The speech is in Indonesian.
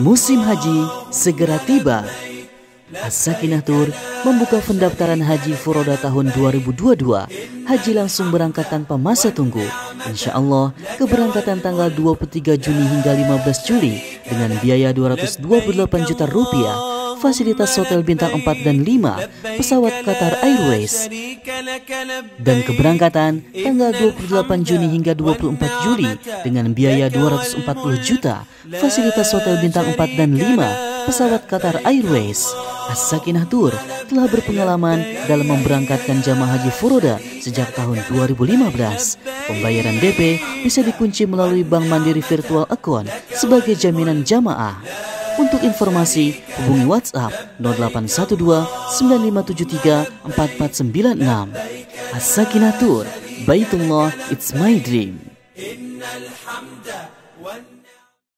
Musim haji segera tiba. As-Sakinah Tour membuka pendaftaran haji Furoda tahun 2022. Haji langsung berangkat tanpa masa tunggu. Insya Allah, keberangkatan tanggal 23 Juni hingga 15 Juli dengan biaya 228 juta rupiah fasilitas hotel bintang 4 dan 5, pesawat Qatar Airways. Dan keberangkatan tanggal 28 Juni hingga 24 Juli dengan biaya 240 juta, fasilitas hotel bintang 4 dan 5, pesawat Qatar Airways. As-Sakinah Tour telah berpengalaman dalam memberangkatkan jamaah haji furoda sejak tahun 2015. Pembayaran DP bisa dikunci melalui Bank Mandiri Virtual Account sebagai jaminan jamaah. Untuk informasi, hubungi WhatsApp 0812 9573 4496. As-Sakinah Tour, Baitullah, It's My Dream.